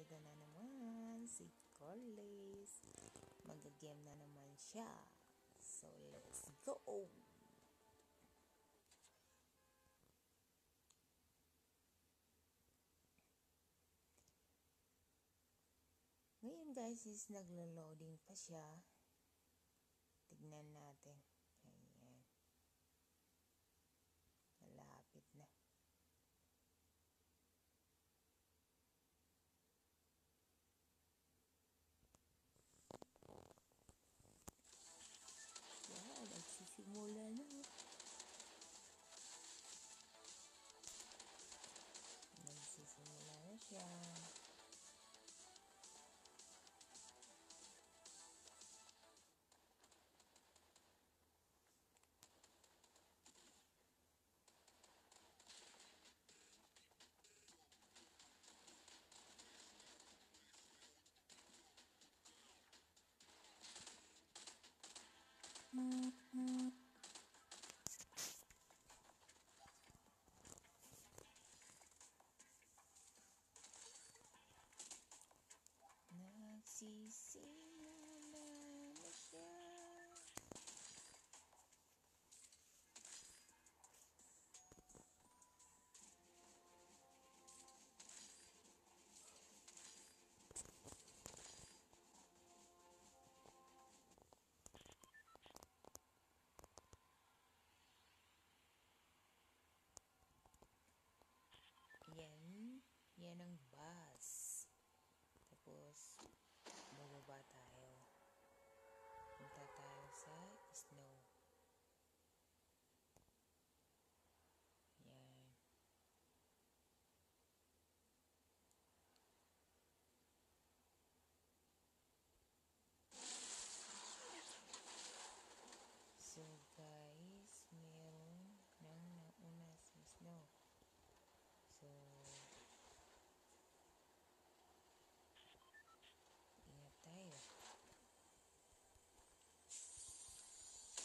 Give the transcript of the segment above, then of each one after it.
Narito na naman si Corliss. Mag-game na naman siya. So, let's go! Ngayon guys is naglo-loading pa siya. Tignan natin. Let's see. ng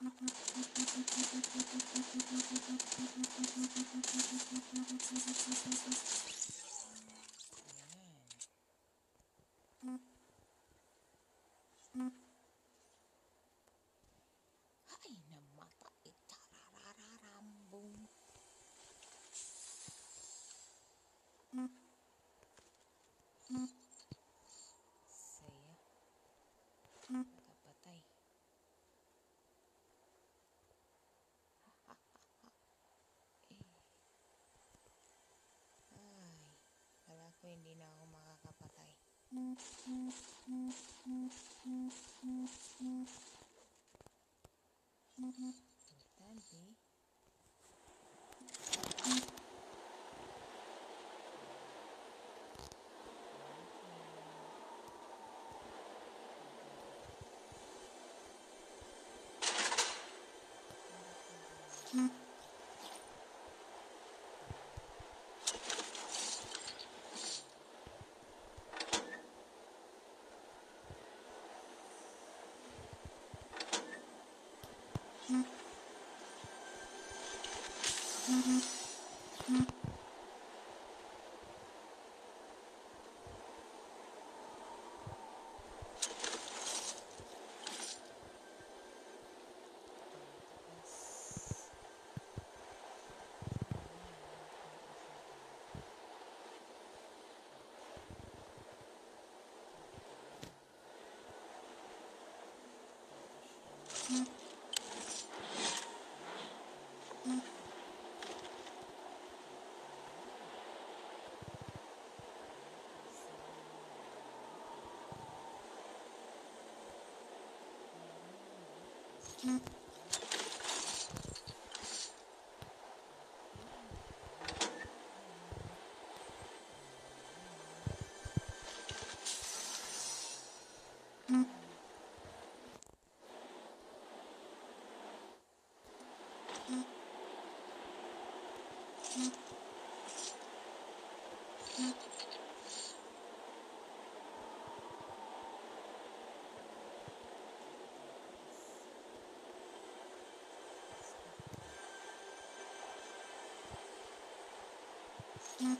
Uh-huh. ako, hindi na ako makakapatay. Dante. Mm-hmm. Mm-hmm. Mm-hmm. Mm-hmm.